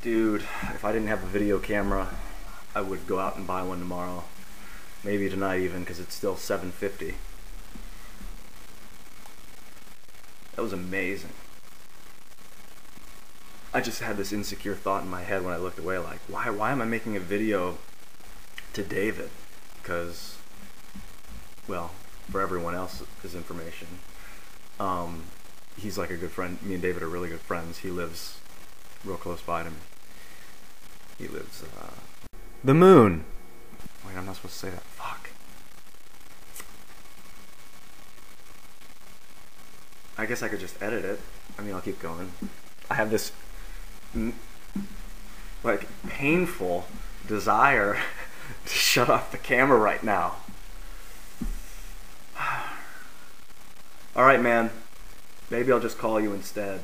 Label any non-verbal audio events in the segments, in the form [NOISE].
Dude, if I didn't have a video camera, I would go out and buy one tomorrow. Maybe tonight even, because it's still 7.50. That was amazing. I just had this insecure thought in my head when I looked away, like, why, why am I making a video to David? Because, well, for everyone else's information, um, he's like a good friend. Me and David are really good friends. He lives real close by to me. He lives, uh, the moon. Wait, I'm not supposed to say that. Fuck. I guess I could just edit it. I mean, I'll keep going. I have this like painful desire [LAUGHS] to shut off the camera right now. [SIGHS] All right, man. Maybe I'll just call you instead.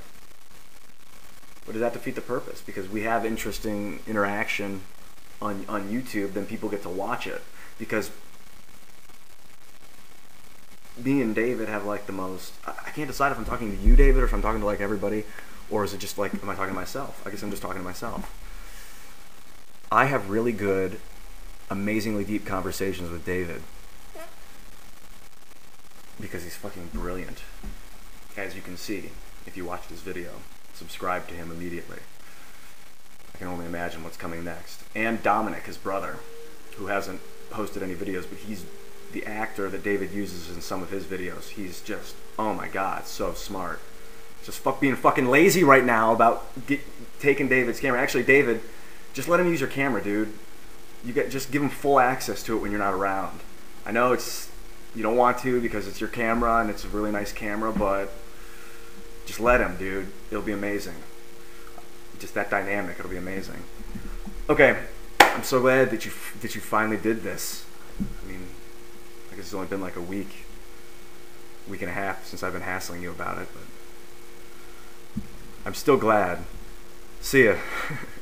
But does that defeat the purpose? Because we have interesting interaction on on YouTube, then people get to watch it. Because me and David have like the most. I can't decide if I'm talking to you, David, or if I'm talking to like everybody, or is it just like am I talking to myself? I guess I'm just talking to myself. I have really good, amazingly deep conversations with David because he's fucking brilliant. As you can see, if you watched his video, subscribe to him immediately. I can only imagine what's coming next. And Dominic, his brother, who hasn't posted any videos, but he's the actor that David uses in some of his videos. He's just, oh my god, so smart. Just fuck being fucking lazy right now about get, taking David's camera. Actually, David, just let him use your camera, dude. You get just give him full access to it when you're not around. I know it's you don't want to because it's your camera and it's a really nice camera, but just let him, dude. It'll be amazing. Just that dynamic, it'll be amazing. Okay, I'm so glad that you that you finally did this. I mean, I guess it's only been like a week, week and a half since I've been hassling you about it, but I'm still glad. See ya. [LAUGHS]